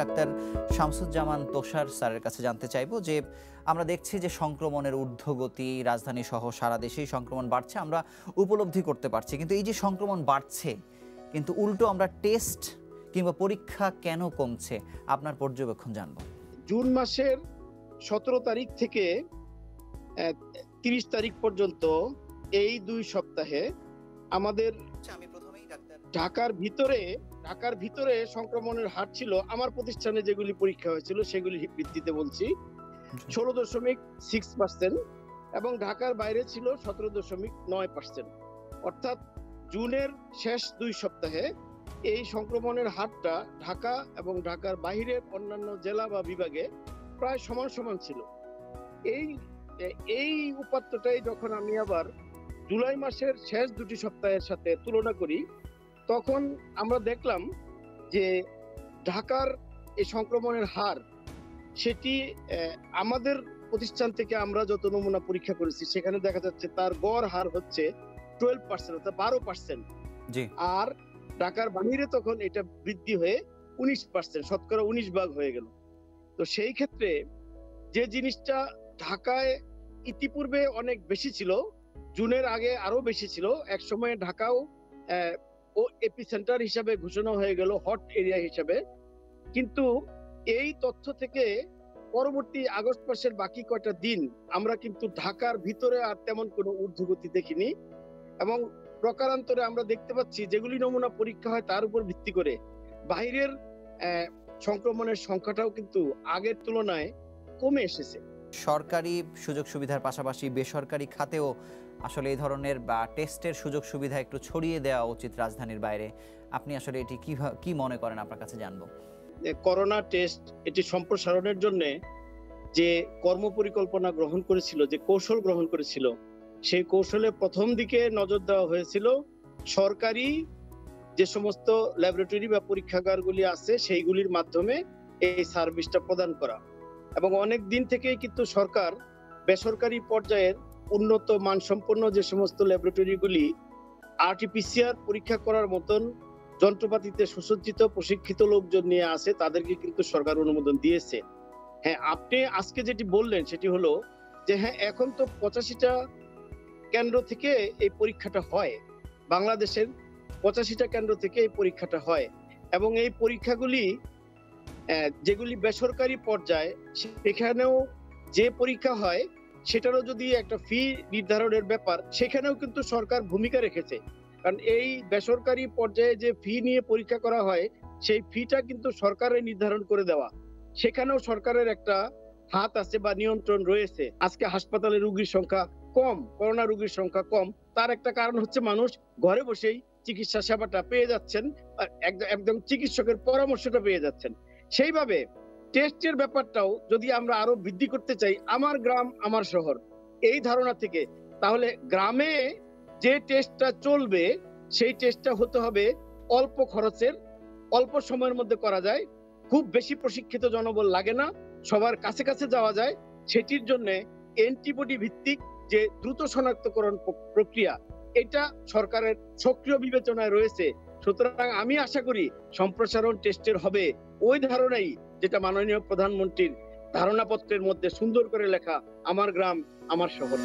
Doctor Shamsuzzaman তোষার স্যারের কাছে জানতে চাইব যে আমরা দেখছি যে সংক্রমণের ঊর্ধ্বগতি রাজধানী সহ সারা দেশেই সংক্রমণ বাড়ছে আমরা উপলব্ধি করতে পারছি। কিন্তু এই যে সংক্রমণ বাড়ছে কিন্তু উল্টো আমরা টেস্ট কিংবা পরীক্ষা কেন কমছে আপনার পর্যবেক্ষণ জানব। জুন মাসের সতেরো তারিখ থেকে তিরিশ তারিখ পর্যন্ত এই দুই সপ্তাহে আমাদের ডাক্তার ঢাকার ভিতরে ঢাকার ভিতরে সংক্রমণের হার ছিল আমার প্রতিষ্ঠানে যেগুলি পরীক্ষা হয়েছিল সেগুলি ভিত্তিতে বলছি ষোলো দশমিক সিক্স পার্সেন্ট এবং ঢাকার বাইরে ছিল সতেরো দশমিক নয় পার্সেন্ট অর্থাৎ জুনের শেষ দুই সপ্তাহে এই সংক্রমণের হারটা ঢাকা এবং ঢাকার বাহিরের অন্যান্য জেলা বা বিভাগে প্রায় সমান সমান ছিল। এই এই উপাত্তটাই যখন আমি আবার জুলাই মাসের শেষ দুটি সপ্তাহের সাথে তুলনা করি তখন আমরা দেখলাম যে ঢাকার এই সংক্রমণের হার সেটি আমাদের প্রতিষ্ঠান থেকে আমরা যত নমুনা পরীক্ষা করেছি সেখানে দেখা যাচ্ছে তার গড় হার হচ্ছে টুয়েলভ পার্সেন্ট অর্থাৎ বারো পার্সেন্ট আর ঢাকার বাহিরে তখন এটা বৃদ্ধি হয়ে উনিশ পার্সেন্ট শতকরা উনিশ ভাগ হয়ে গেল। তো সেই ক্ষেত্রে যে জিনিসটা ঢাকায় ইতিপূর্বে অনেক বেশি ছিল জুনের আগে আরও বেশি ছিল এক সময় ঢাকাও ও এপি সেন্টার হিসাবে ঘোষণা হয়ে গেল হট এরিয়া হিসাবে। কিন্তু এই তথ্য থেকে পরবর্তী আগস্ট মাসের বাকি কয়টা দিন আমরা কিন্তু ঢাকার ভিতরে আর তেমন কোনো ঊর্ধ্বগতি দেখিনি এবং প্রকারান্তরে আমরা দেখতে পাচ্ছি যেগুলি নমুনা পরীক্ষা হয় তার উপর ভিত্তি করে বাইরের সংক্রমণের সংখ্যাটাও কিন্তু আগের তুলনায় কমে এসেছে। সরকারি সুযোগ সুবিধার পাশাপাশি বেসরকারি খাতেও আসলে এই ধরনের বা টেস্টের সুযোগ সুবিধা একটু ছড়িয়ে দেওয়া উচিত রাজধানীর বাইরে। আপনি আসলে এটি কি কি মনে করেন আপনার কাছে জানব? করোনা টেস্ট এটি সম্প্রসারণের জন্য যে কর্ম পরিকল্পনা গ্রহণ করেছিল, যে কৌশল গ্রহণ করেছিল, সেই কৌশলে প্রথম দিকে নজর দেওয়া হয়েছিল সরকারি যে সমস্ত ল্যাবরেটরি বা পরীক্ষাগারগুলি আছে, সেইগুলির মাধ্যমে এই সার্ভিসটা প্রদান করা। এবং অনেক দিন থেকেই কিন্তু সরকার বেসরকারি পর্যায়ের উন্নত মানসম্পন্ন যে সমস্ত ল্যাবরেটরিগুলি আরটিপিসিআর পরীক্ষা করার মতন যন্ত্রপাতিতে সুসজ্জিত, প্রশিক্ষিত লোকজন নিয়ে আসে, তাদেরকে কিন্তু সরকার অনুমোদন দিয়েছে। হ্যাঁ আপনি আজকে যেটি বললেন সেটি হলো যে হ্যাঁ এখন তো পঁচাশিটা কেন্দ্র থেকে এই পরীক্ষাটা হয়। বাংলাদেশের পঁচাশিটা কেন্দ্র থেকে এই পরীক্ষাটা হয়। এবং এই পরীক্ষাগুলি যেগুলি বেসরকারি পর্যায়ে, সেখানেও যে পরীক্ষা হয়, সেটারও যদি একটা ফি নির্ধারণের ব্যাপার, সেখানেও কিন্তু সরকার ভূমিকা রেখেছে। কারণ এই বেসরকারি পর্যায়ে যে ফি নিয়ে পরীক্ষা করা হয়, সেই ফিটা কিন্তু সরকারের নির্ধারণ করে দেওয়া। সেখানেও সরকারের একটা হাত আছে বা নিয়ন্ত্রণ রয়েছে। আজকে হাসপাতালে রুগীর সংখ্যা কম, করোনা রুগীর সংখ্যা কম, তার একটা কারণ হচ্ছে মানুষ ঘরে বসেই চিকিৎসা সেবাটা পেয়ে যাচ্ছেন, আর একদম চিকিৎসকের পরামর্শটা পেয়ে যাচ্ছেন। সেইভাবে টেস্টের ব্যাপারটাও যদি আমরা আরও বৃদ্ধি করতে চাই, আমার গ্রাম, আমার শহর, এই ধারণা থেকে, তাহলে গ্রামে যে টেস্টটা চলবে, সেই টেস্টটা হতে হবে অল্প খরচের, অল্প সময়ের মধ্যে করা যায়, খুব বেশি প্রশিক্ষিত জনবল লাগে না, সবার কাছে কাছে যাওয়া যায়, সেটির জন্য অ্যান্টিবডি ভিত্তিক যে দ্রুত শনাক্তকরণ প্রক্রিয়া, এটা সরকারের সক্রিয় বিবেচনায় রয়েছে সুতরাং আমি আশা করি সম্প্রসারণ টেস্টের হবে ওই ধারণাই যেটা মাননীয় প্রধানমন্ত্রীর ধারণাপত্রের মধ্যে সুন্দর করে লেখা আমার গ্রাম, আমার শহর।